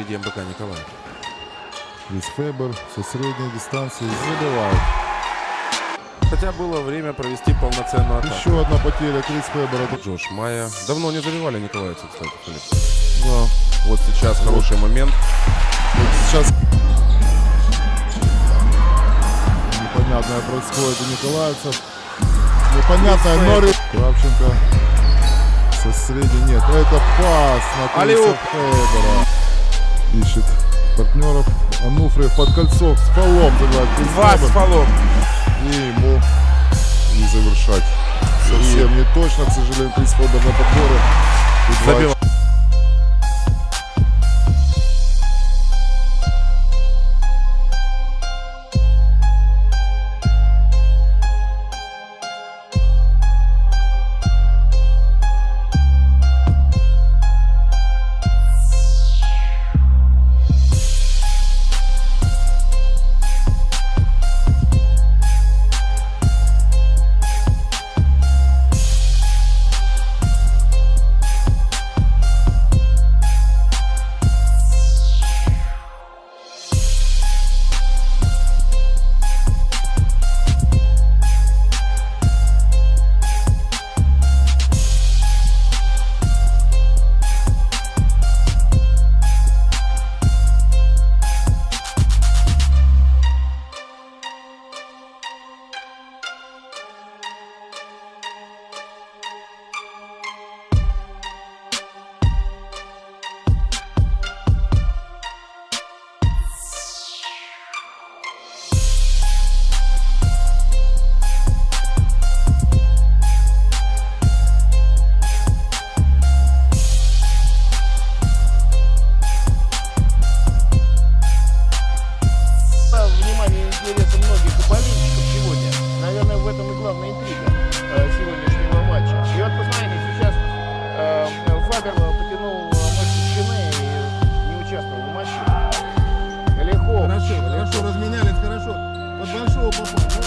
впереди МБК Николаев. Крис Фебер со средней дистанции забивает. Хотя было время провести полноценную атаку. Еще одна потеря Крис Фебера. Джош Майя. Давно не забивали николаевцы, кстати, Филипп. Да. Вот сейчас хороший момент. Вот сейчас непонятное происходит у николаевцев. Непонятное, но Ри- Кравченко со средней. Нет, это пас на Криса Алиуп. Ищет партнеров. Ануфриев под кольцо с фолом забивает Два с фолом. И ему не завершать. Совсем не точно, к сожалению, Крис Фебер на подборе. И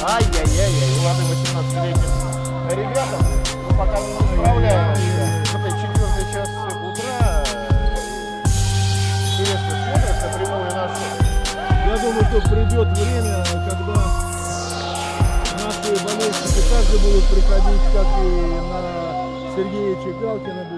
Ай-яй-яй-яй, ладно, 18-летним ребятам, но пока не справляемся. Это четвертый час утра. Интересно смотрится прямую нашу. Я думаю, что придет время, когда наши болельщики также будут приходить, как и на Сергея Чекалкина будут